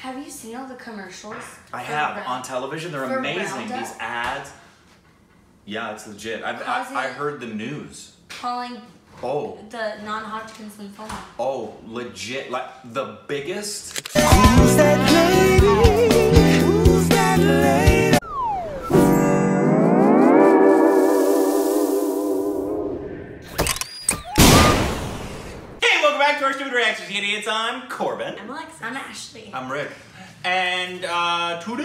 Have you seen all the commercials? I have Round- on television. They're for amazing. Roundup? These ads. Yeah, it's legit. I, I, Causing- I heard the news. calling Oh, the non-Hodgkin's lymphoma. oh, legit. Like the biggest. Who's that lady? Who's that lady? Idiots. I'm Korbin. I'm Alexa. I'm Ashley. I'm Rick. And uh, today,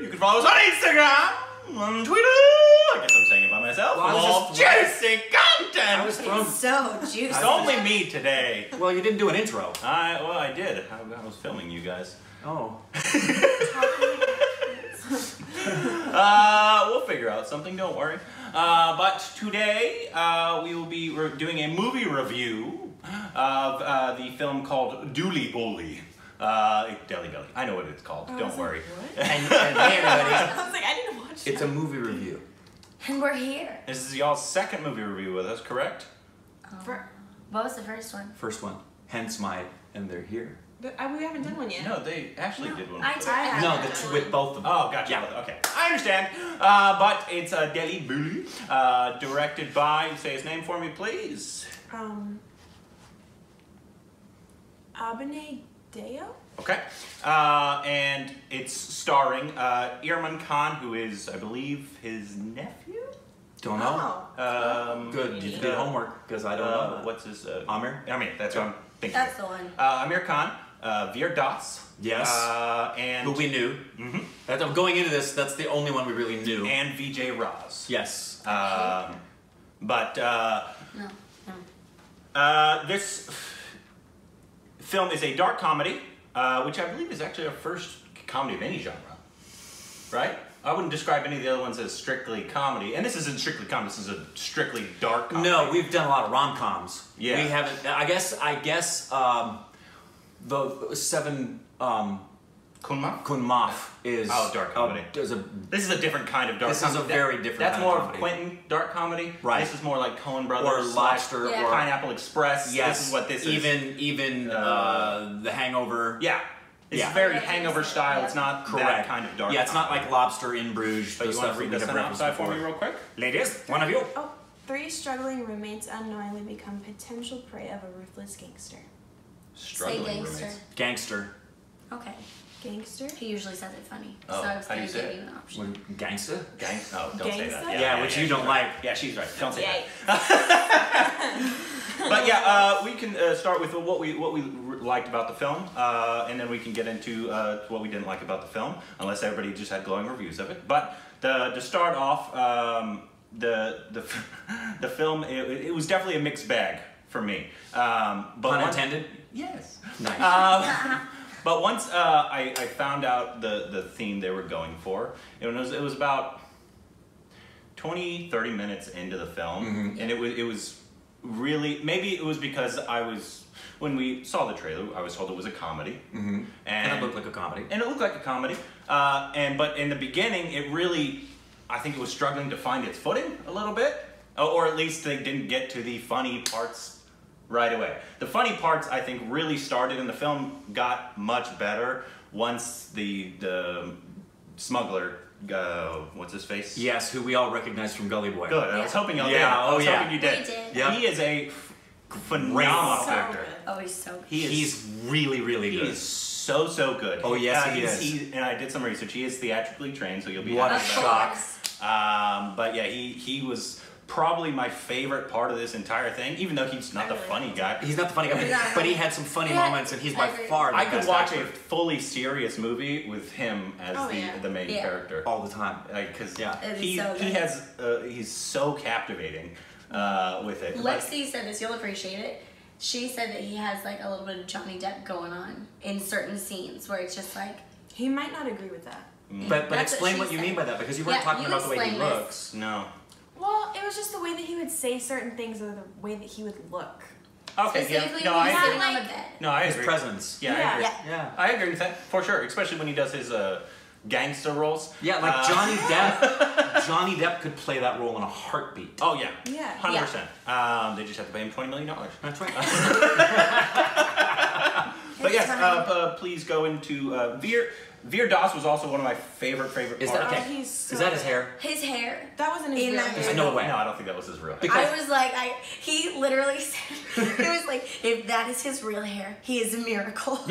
you can follow us on Instagram, on Twitter. I guess I'm saying it by myself. Well, I was Full of just- juicy content. I was thrown. so juicy. It's only me today. Well, you didn't do an intro. I well, I did. I, I was filming you guys. Oh. Uh, we'll figure out something. Don't worry. Uh, but today uh, we will be re- doing a movie review of uh, the film called Dooley Bully. Uh, Delhi Belly. I know what it's called. Don't worry. And, and hey, everybody, I was like, I didn't watch it's a movie review. And we're here. This is y'all's second movie review with us, correct? For, What was the first one? First one. Hence my, and they're here. but I, we haven't done one yet. No, they actually did one. I before. did. I- No, the two with both of them. Oh, gotcha. Yeah. Okay, I understand. Uh, but it's uh, Deli Bully, uh, directed by. Say his name for me, please. Um, Abhinay Deo? Okay. Uh, and it's starring uh, Imran Khan, who is, I believe, his nephew. Don't know. Oh. Um, Good. You uh, did homework because I don't uh, know. What's his? Uh, Aamir? Aamir. That's what I'm thinking. That's the one. Uh, Aamir Khan, uh, Vir Das. Yes. Uh, and Who we knew. Mhm. That- going into this, that's the only one we really knew. and Vijay Raaz. yes. Um, but uh, No. No. uh, this film is a dark comedy, uh, which I believe is actually our first comedy of any genre, right? I wouldn't describe any of the other ones as strictly comedy, and this isn't strictly comedy. This is a strictly dark comedy. No, we've done a lot of rom coms. Yeah. We haven't. I guess. I guess um, the seven um, Kunma. Khoon Maaf is. Oh, dark comedy. Is a, This is a different kind of dark. Comedy. This is a very different That's kind of more of Quentin dark comedy. Right. This is more like Coen Brothers or lobster Yeah. or Pineapple Express. yes. This is what this is. even even uh, Uh, the Hangover. Yeah. It's Yeah. very Hangover style. It's not Correct. that kind of dark. Yeah, it's not comedy. like Lobster in Bruges. But you want to read the synopsis for me real quick? Ladies, one of you. Oh, three struggling roommates unknowingly become potential prey of a ruthless gangster. Struggling Say gangster. roommates. Gangster. Okay. Gangster? He usually says it funny. Oh, so I was how do going you to say give it? you an option. When, gangster. Gang? Oh, don't say that. Gangsta? Yeah, which you she's don't right. like. Yeah, she's right. Don't say Yay. that. But yeah, uh, we can uh, start with what we what we r- liked about the film, uh, and then we can get into uh, what we didn't like about the film, unless everybody just had glowing reviews of it. But the, to start off, um, the the the film it, it was definitely a mixed bag for me. Um, but Pun once- intended. Yes. Nice. Um, but once uh, I, I found out the, the theme they were going for, it was, it was about 20, 30 minutes into the film, Mm-hmm. and it was, it was really, maybe it was because I was, when we saw the trailer, I was told it was a comedy. Mhm. And, and it looked like a comedy. and it looked like a comedy. Uh, and but in the beginning, it really, I think it was struggling to find its footing a little bit, or at least they didn't get to the funny parts right away. The funny parts, I think, really started, and the film got much better once the the smoggler, uh, what's his face? Yes, who we all recognize from Gully Boy. Good. I was Yeah. hoping y'all Yeah, did. I oh, was yeah. hoping you did. We did. Yeah. He is a phenomenal So actor. good. Oh, he's so good. He is He's really, really He good. is so so good. Oh, yes, Uh, he he's- is. and I did some research. He is theatrically trained, so you'll be What a happy Of about shock. Um, but yeah, he he was probably my favorite part of this entire thing. Even though he's not the funny guy, He's not the funny guy, He's not but he had some funny Yeah, moments, and he's by agree. far the I could best watch a fully serious movie with him as Oh, the yeah. the main Yeah. character. all the time. Because Yeah. He so he has uh, he's so captivating uh, with it. Like- Lexi said this, you'll appreciate it. She said that he has like a little bit of Johnny Depp going on in certain scenes where it's just like, He might not agree with that. But but That's explain what what, you said. mean by that because you weren't Yeah, talking you about the way he explain this. looks. no. Well, it was just the way that he would say certain things or the way that he would look. Okay. Yeah. No, when I he's agree. sitting on the Like- bed. No, I His agree. presence. Yeah, I Yeah. agree. Yeah. Yeah. I agree with that for sure, especially when he does his uh, gangster roles. Yeah, like Uh, Johnny Depp. Johnny Depp could play that role in a heartbeat. Oh yeah, Yeah. hundred percent. Um, they just have to pay him twenty million dollars. That's right. But but yes, uh, uh, please go into uh, Vir. Vir Das was also one of my favorite favorite Is that Oh, okay? he's so Is that his hair? His hair. That wasn't his In real that hair. There's no way. No, I don't think that was his real hair. Because- I was like, I he literally said, it was like, if that is his real hair, he is a miracle.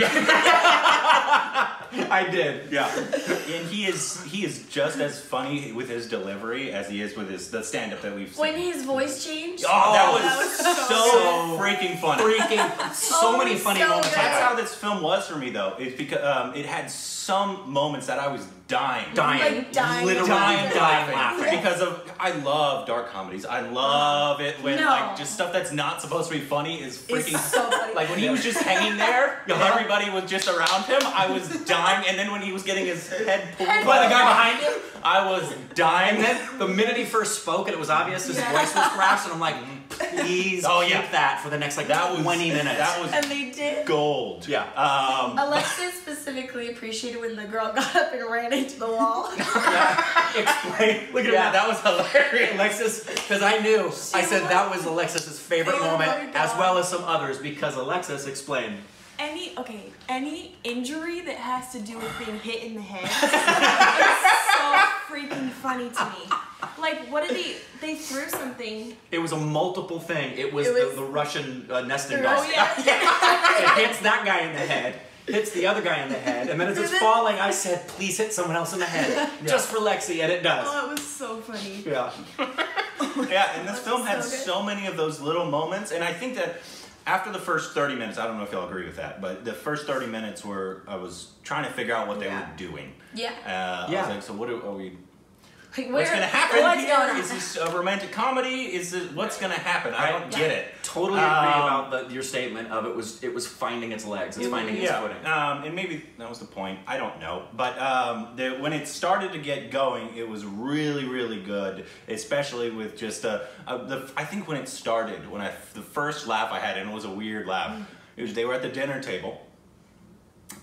I did. Yeah, and he is he is just as funny with his delivery as he is with his the stand up that we've seen. When his voice changed. oh, that was, that was so, so freaking funny. Freaking so Oh, many funny so moments. good. That's how this film was for me, though. It's because um, it had some moments that I was dying, dying, Like dying literally dying, dying, laughing. because of I love dark comedies. I love it when No. like just stuff that's not supposed to be funny is freaking. So funny. Like when he was just hanging there, everybody was just around him. I was dying, and then when he was getting his head pulled By the guy behind him. I was dying. And then the minute he first spoke and it was obvious his Yeah. voice was rasped, and I'm like, mm, please Oh, keep yeah. that for the next like that was 20 minutes. That was And they did. gold. Yeah. Um, Alexis specifically appreciated when the girl got up and ran into the wall. Explain. Look at yeah, him. that was hilarious. Alexis, because I knew, I said that was Alexis's favorite Oh moment, as well as some others, because Alexis explained. Any okay, any injury that has to do with being hit in the head is so freaking funny to me. Like, what did they? They threw something. It was a multiple thing. It was, It was- the, the Russian uh, nesting The doll. Russian- it hits that guy in the head, hits the other guy in the head, and then as it's Is it- falling, I said, please hit someone else in the head. Just for Lexi, and it does. Oh, it was so funny. Yeah. Yeah, and this film had so good. so many of those little moments, and I think that after the first 30 minutes, I don't know if y'all agree with that, but the first 30 minutes were I was trying to figure out what they Yeah. were doing. yeah. Uh, I Yeah. was like, so what are, are we? Like, What's gonna happen? What's here? going on? Is this a romantic comedy? Is it what's gonna happen? I don't get it. Totally agree Um, about the, your statement of it was it was finding its legs. It's It- finding its footing. um, and maybe that was the point. I don't know, but um, the, when it started to get going, it was really, really good. Especially with just uh, uh, the. I think when it started, when I the first laugh I had, and it was a weird laugh. It was they were at the dinner table,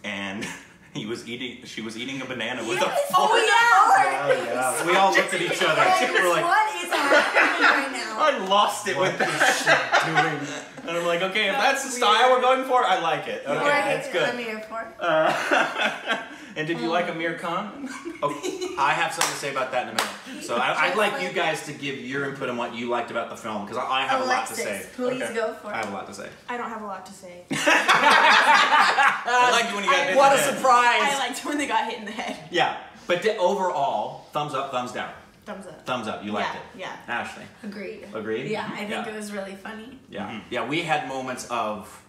and he was eating. She was eating a banana with Yes. a Oh, fork. yeah. yeah. We all looked at each other. Like, We're like, what is happening right now? I lost it with that, doing? and I'm like, okay, if that's the That's style we're going for, I like it. Okay, Right, that's good. I'm here for. Uh, and did you like Aamir Khan? Oh, I have something to say about that in a minute. So I, I'd like you guys to give your input on what you liked about the film because I, I have Alexis, a lot to say. please Okay. go for it. I have a lot to say. I don't have a lot to say. I liked when you got hit in What a head. surprise! I liked when they got hit in the head. yeah, but the, overall, thumbs up, thumbs down. Thumbs up. Thumbs up. You liked yeah, it. Yeah. Ashley. Agreed. Agreed? Yeah, I think Yeah. it was really funny. Yeah. Mm-hmm. Yeah. We had moments of,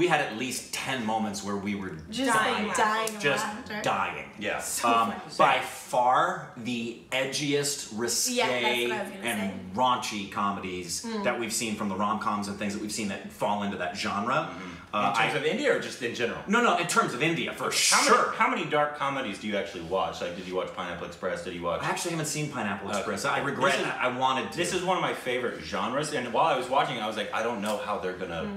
we had at least ten moments where we were Just Dying dying just laughter. dying. Yeah. So um, by far the edgiest, risque, Yeah, that's what I was gonna and raunchy comedies Mm. that we've seen from the rom coms and things that we've seen that fall into that genre. Uh, in terms I- of India or just in general? no, no, in terms of India, for How sure. many, how many dark comedies do you actually watch? Like, did you watch Pineapple Express? Did you watch? I actually haven't seen Pineapple Okay. Express. I regret. This is- I wanted to. This is one of my favorite genres, and while I was watching, I was like, I don't know how they're gonna,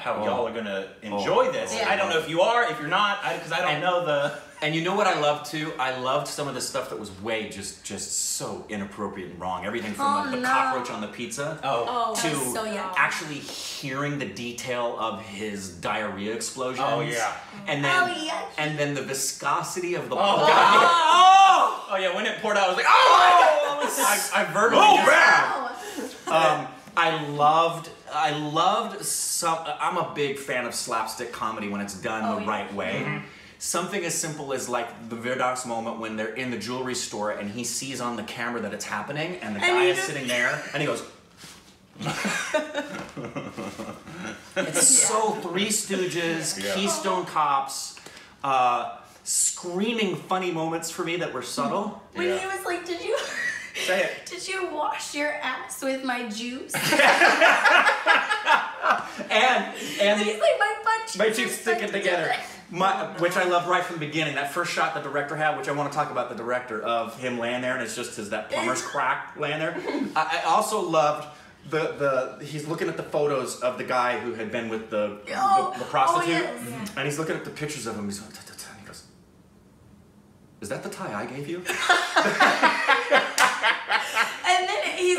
how Oh. y'all are gonna enjoy this. Yeah. I don't know if you are, if you're not, because I, don't And- know the. And you know what I loved too? I loved some of the stuff that was way just just so inappropriate and wrong. Everything from Oh, like, the no. cockroach on the pizza Oh, to That was so actually hearing the detail of his diarrhea explosion. Oh, yeah. And then Oh, yucky. and then the viscosity of the Oh. God. Oh! Oh yeah, when it poured out, I was like, oh! I, I verbally Oh, just- bad. Oh, Um, I loved, I loved some. I'm a big fan of slapstick comedy when it's done Oh, the yeah. right way. Something as simple as like the Vir Das moment when they're in the jewelry store and he sees on the camera that it's happening and the And guy is just- sitting there and he goes. it's so Three Stooges, Yeah. Keystone Cops, uh, screaming funny moments for me that were subtle. when Yeah. he was like, "Did you, Say it. did you wash your ass with my juice?" And and he's like, "My butt cheeks My cheeks sticking together. My, which I loved right from the beginning. That first shot the director had, which I want to talk about the director of him laying there, and it's just his that plumber's crack laying there. I, I also loved the the he's looking at the photos of the guy who had been with the Oh, the, the oh, oh, prostitute, oh, yes. and he's looking at the pictures of him. He's and he goes, "Is that the tie I gave you?"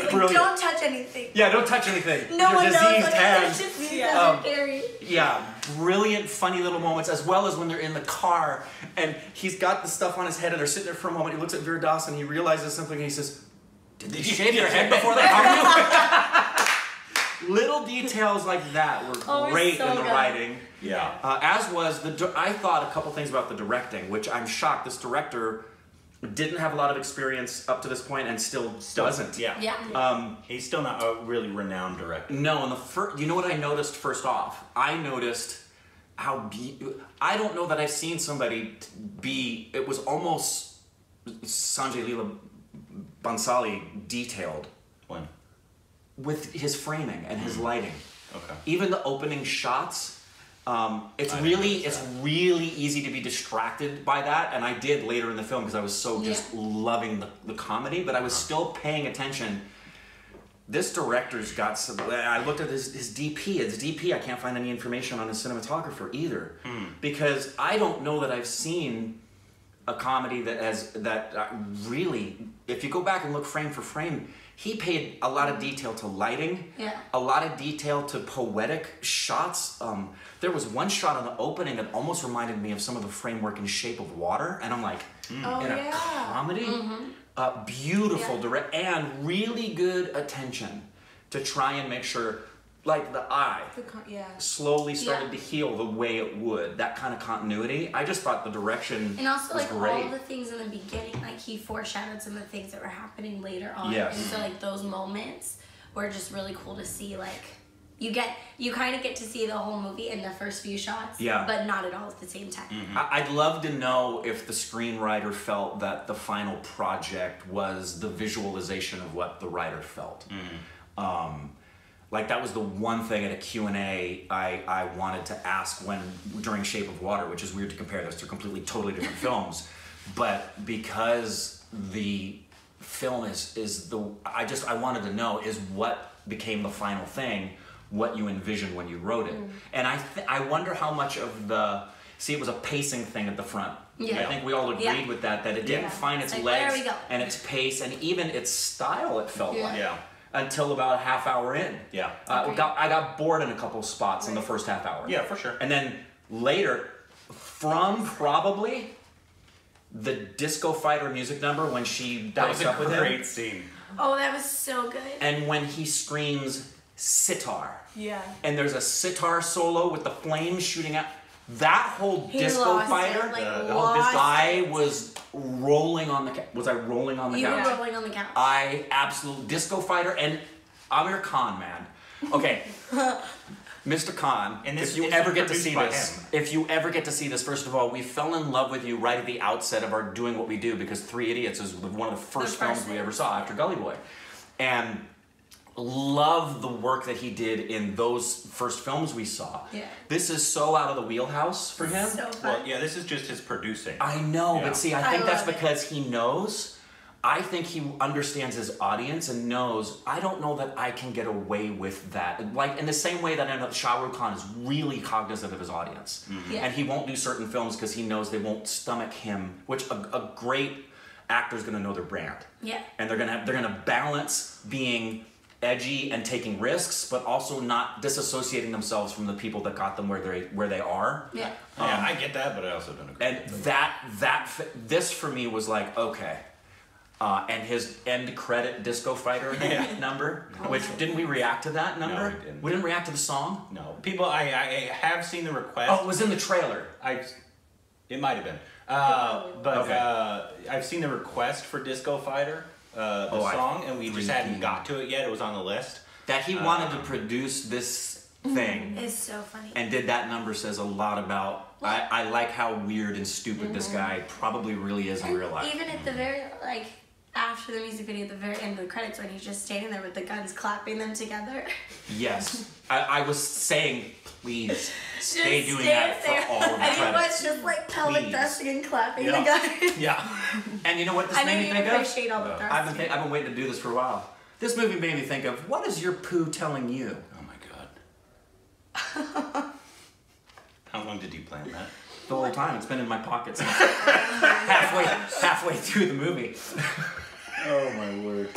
And He's like, Brilliant. don't touch anything. Yeah, don't touch anything. No Your one knows diseased what hands. it's just Yeah. yeah. Um, Gary. Yeah, brilliant, funny little moments, as well as when they're in the car and he's got the stuff on his head and they're sitting there for a moment. He looks at Vera Dawson, he realizes something, and he says, "Did they shave your head before they hung you?" little details like that were Oh, great so in the good. writing. Yeah. Uh, as was the. I thought a couple things about the directing, which I'm shocked. This director didn't have a lot of experience up to this point and still doesn't. Yeah. Yeah. Um, He's still not a really renowned director. no, and the first, you know what I noticed first off? I noticed how be- I don't know that I've seen somebody be. It was almost Sanjay Leela Bhansali detailed When? with his framing and his lighting. Okay. Even the opening shots. Um, it's I really it's really easy to be distracted by that, and I did later in the film because I was so just Yeah. loving the, the comedy, but I was still paying attention. This director's got some. I looked at his, his DP. His DP, I can't find any information on his cinematographer either, Hmm. because I don't know that I've seen a comedy that has that uh, really. If you go back and look frame for frame, he paid a lot of detail to lighting, Yeah. a lot of detail to poetic shots. Um, there was one shot in the opening that almost reminded me of some of the framework and Shape of Water, and I'm like, Oh, in a yeah. comedy, uh, beautiful Yeah. direct and really good attention to try and make sure, like the eye The con- yeah. slowly started Yeah. to heal the way it would. That kind of continuity. I just thought the direction And also, was like great. all the things in the beginning, like he foreshadowed some of the things that were happening later on. Yes. And so, like those moments were just really cool to see. Like you get, you kind of get to see the whole movie in the first few shots. Yeah. But not at all at the same time. I- I'd love to know if the screenwriter felt that the final project was the visualization of what the writer felt. Um, like that was the one thing at a Q&A I, I wanted to ask when during Shape of Water, which is weird to compare those two completely totally different films, but because the film is is the I just I wanted to know is what became the final thing, what you envisioned when you wrote it, and I th- I wonder how much of the see it was a pacing thing at the front. Yeah. I think we all agreed Yeah. with that that it didn't Yeah. find its It's like, legs and its pace and even its style. It felt Yeah. like Yeah. Until about a half hour in. Yeah. Uh, Okay. got, I got bored in a couple spots in the first half hour. Yeah, for sure. And then later, from probably the Disco Fighter music number when she That breaks was a up with great him, scene. Oh, that was so good. and when he screams sitar, Yeah. and there's a sitar solo with the flames shooting out. That whole He Disco Fighter, it, like the- the whole lost this guy was rolling on the couch. Was I rolling on the couch? You were rolling on the couch. I absolute disco fighter and Aamir Khan, man. Okay, Mr. Khan, And this if you ever get to see this, him. if you ever get to see this, first of all, we fell in love with you right at the outset of our doing what we do because Three Idiots is one of the first first films we ever saw after Gully Boy, and love the work that he did in those first films we saw. Yeah. This is so out of the wheelhouse for him. so fun. Well, yeah, this is just his producing. I know, Yeah. but see, I I think that's love it. because he knows. I think he understands his audience and knows. I don't know that I can get away with that. Like in the same way that I know Shah Rukh Khan is really cognizant of his audience, mm-hmm. Yeah. and he won't do certain films because he knows they won't stomach him. Which a, a great is going to know their brand, yeah. and they're gonna they're gonna balance being edgy and taking risks, but also not disassociating themselves from the people that got them where they where they are. Yeah. yeah, I get that, but I also don't agree. And that that fi- this for me was like okay, uh, and his end credit disco fighter Yeah. number, which didn't we react to that number? No, we didn't. react to the song. no, people, I, I have seen the request. Oh, it was in the trailer. I, it might have been, uh, but Okay. uh, I've seen the request for Disco Fighter, uh, the Oh, I- song, and we just hadn't got to it yet. It was on the list. That he wanted to Um, produce this thing It's so funny. and did that number says a lot about. I, I like how weird and stupid this guy probably really is in real life. Even at the very like after the music video, at the very end of the credits, when he's just standing there with the guns clapping them together. Yes, I, I was saying, please stay Just doing stand that for there. all of the And he credits. was just like pelvic thrusting and clapping Yeah. the guy. Yeah, and you know what this I made me you think of? appreciate all the thrusting. I've been, think- I've been waiting to do this for a while. This movie made me think of what is your poo telling you? Oh my god. How long did you plan that? The whole time it's been in my pocket since halfway halfway through the movie. Oh my word.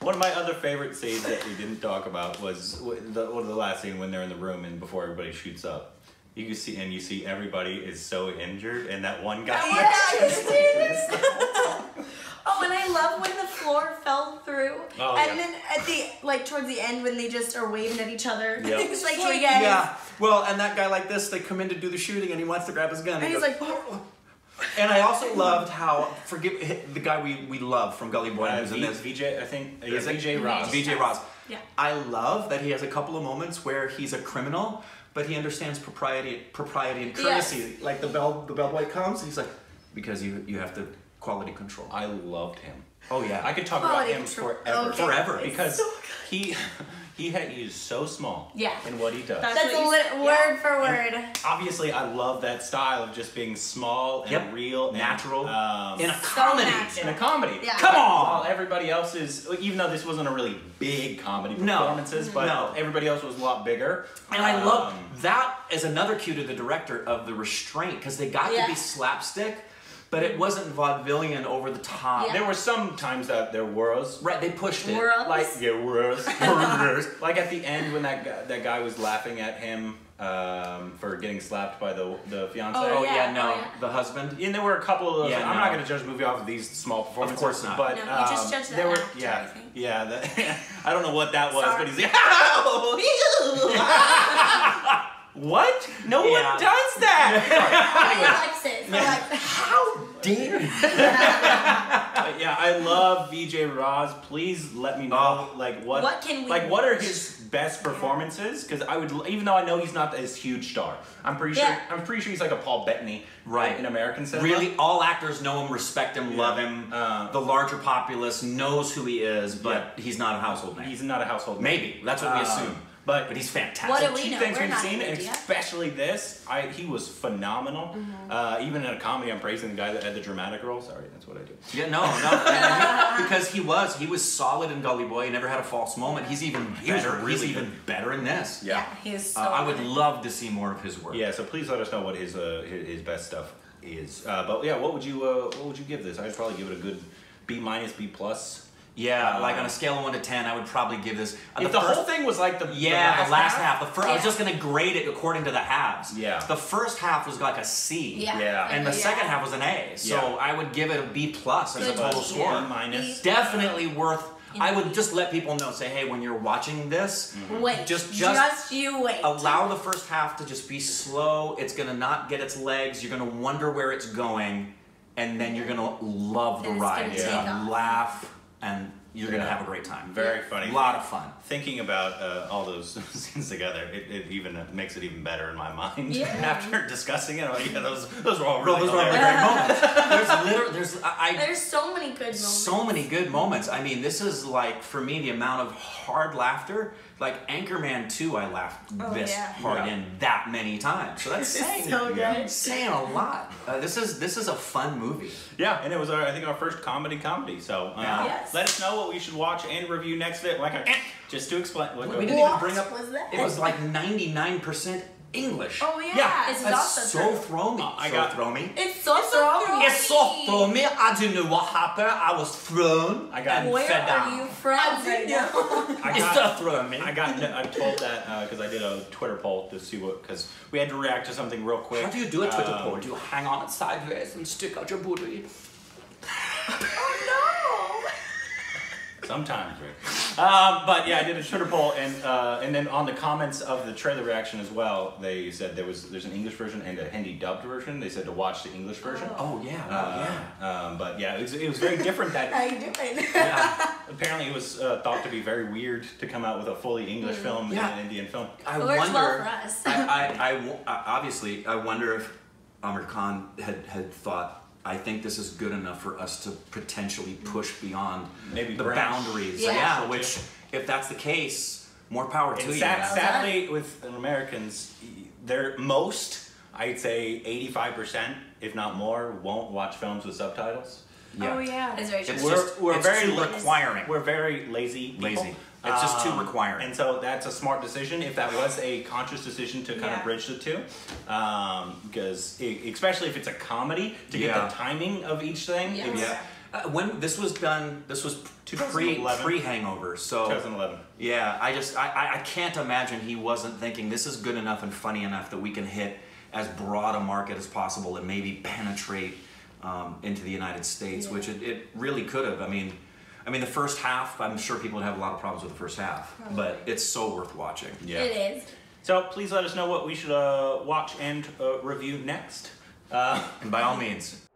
One of my other favorite scenes that we didn't talk about was the, one of the last scene when they're in the room and before everybody shoots up. You can see, and you see everybody is so injured, and that one guy. Oh, and I love when the floor fell through. Oh, and yeah. then at the like towards the end when they just are waving at each other. Yep. it's like, So hey guys. Yeah. Well, and that guy like this, they come in to do the shooting, and he wants to grab his gun. And he's goes, like, and I also loved how forgive the guy we, we love from Gully Boy Uh, who's in this. Vijay, I think. Yeah, Is it? Vijay Raaz. Vijay Raaz. Yeah. I love that he has a couple of moments where he's a criminal, but he understands propriety, propriety and courtesy. Yes. Like the bell, the bellboy comes, he's like, because you you have to quality control. I loved him. Oh yeah, I could talk Quality about him control. forever. Okay. Forever. It's Because so he he had, he is so small Yeah. in what he does. That's That's what a you lit- said, word for word. Obviously, I love that style of just being small and Yep. real, and, Natural. um, in a comedy. natural. in a comedy. Yeah. Come on! While everybody else is, even though this wasn't a really big comedy No. performances, but No. everybody else was a lot bigger. And I love Um, that as another cue to the director of the restraint because they got to be slapstick, but it wasn't vaudevillian over the top. Yeah. There were some times that there was Right, they pushed it. World. like yeah, was like at the end when that guy, that guy was laughing at him um, for getting slapped by the the fiance. Oh, Oh yeah, Yeah, no, oh, yeah. the husband. And there were a couple of those. Yeah, I'm not going to judge a movie off of these small performances. Of course not. But No, you just um, judge the there were, actor, yeah, I think. yeah. That, I don't know what that was, Sorry. but he's like, what? No Yeah. one does that. He likes it. So like, How dare you? But yeah, I love Vijay Raaz. Please let me know, Oh. like what, What can we like what are his best performances? Because I would, even though I know he's not this huge star, I'm pretty Yeah. sure, I'm pretty sure he's like a Paul Bettany, Right. in American cinema. Really, all actors know him, respect him, Yeah. love him. Uh, the larger populace knows who he is, but he's not a household name. He's not a household name. Maybe that's what we Um, assume. But But he's fantastic. What do we know? things We're we've not seen, an especially this, I he was phenomenal. Mm-hmm. Uh, even in a comedy, I'm praising the guy that had the dramatic role. Sorry, that's what I do. Yeah, no, no, he- because he was, he was solid in Gully Boy. He never had a false moment. He's even He was really he's good. even better in this. yeah, he's so. Uh, I would love to see more of his work. Yeah, so please let us know what his uh, his, his best stuff is. Uh, but yeah, what would you uh, what would you give this? I'd probably give it a good B minus, B plus. Yeah, Uh, like on a scale of one to ten, I would probably give this. uh, If the, first- whole thing was like the Yeah, the last, half. The fir- I was just gonna grade it according to the halves. Yeah. The first half was like a C. Yeah. Yeah. And the Yeah. second half was an A. So Yeah. I would give it a B plus as a total Yeah. score. B minus. Definitely worth. I would just let people know. Say, hey, when you're watching this, Wait, Just- just, just you wait. allow the first half to just be slow. It's gonna not get its legs. You're gonna wonder where it's going, and then you're gonna love the Then it's ride. gonna You're take off. laugh, and you're gonna have a great time. Very funny. A lot of fun. Thinking about uh, all those scenes together, it, it even makes it even better in my mind. Yeah. After discussing it, I'm like, yeah, those those were all Bro, really those were all great moments. There's literally, there's, I, I There's so many good moments. so many good moments. I mean, this is like for me the amount of hard laughter. Like Anchorman 2, I laughed Oh, this yeah. hard Yeah. in that many times. So that's saying, so good. saying a lot. Uh, this is this is a fun movie. Yeah, and it was our, I think our first comedy comedy. So uh, Yeah. Yes. let us know what we should watch and review next. Bit like I, just to explain. What, We didn't even bring up. was that? It was like 99% English. Oh yeah. Yeah. This is That's also so true. throw me. Uh, I so got- throw me. It's so It's so strong. throw It's so throw me. I don't know what happened. I was thrown. I got- and Where fed are down. you from right now? I It's got, so throw me. I got. I told that because I did a Twitter poll to see what because we had to react to something real quick. How do you do a Twitter Um, poll? Do you hang on it sideways and stick out your booty? Sometimes, right? Um, but yeah, I did a Twitter poll, and uh, and then on the comments of the trailer reaction as well, they said there was there's an English version and a Hindi dubbed version. They said to watch the English version. Oh yeah, oh, Uh, yeah. Um, but yeah, it was, it was very different. How That you doing? yeah. apparently it was uh, thought to be very weird to come out with a fully English film Yeah. and an Indian film. I It works wonder. well for us. I, I, I I- obviously, I wonder if Aamir Khan had, had thought. I think this is good enough for us to potentially mm-hmm. push beyond Maybe the branch. boundaries. Yeah. Yeah. which, if that's the case, more power to And you. sad, sadly, with Americans, they're most, I'd say 85%, if not more, won't watch films with subtitles. Oh yeah. It's very true. It's We're- just we're it's very requiring. We're very lazy people. Lazy. It's just too Um, requiring. And so that's a smart decision if that was a conscious decision to kind Yeah. of bridge the two. Um, because, e- especially if it's a comedy, to get the timing of each thing. Yeah. it's- Yeah. Uh, when this was done, this was pre 2011. pre Hangover. So 2011. yeah, I just I, I I can't imagine he wasn't thinking this is good enough and funny enough that we can hit as broad a market as possible and maybe penetrate um, into the United States, which it, it really could have. I mean. I mean, the first half, I'm sure people would have a lot of problems with the first half, Probably. but it's so worth watching. Yeah. It is. So please let us know what we should uh, watch and uh, review next. Uh, and by all means.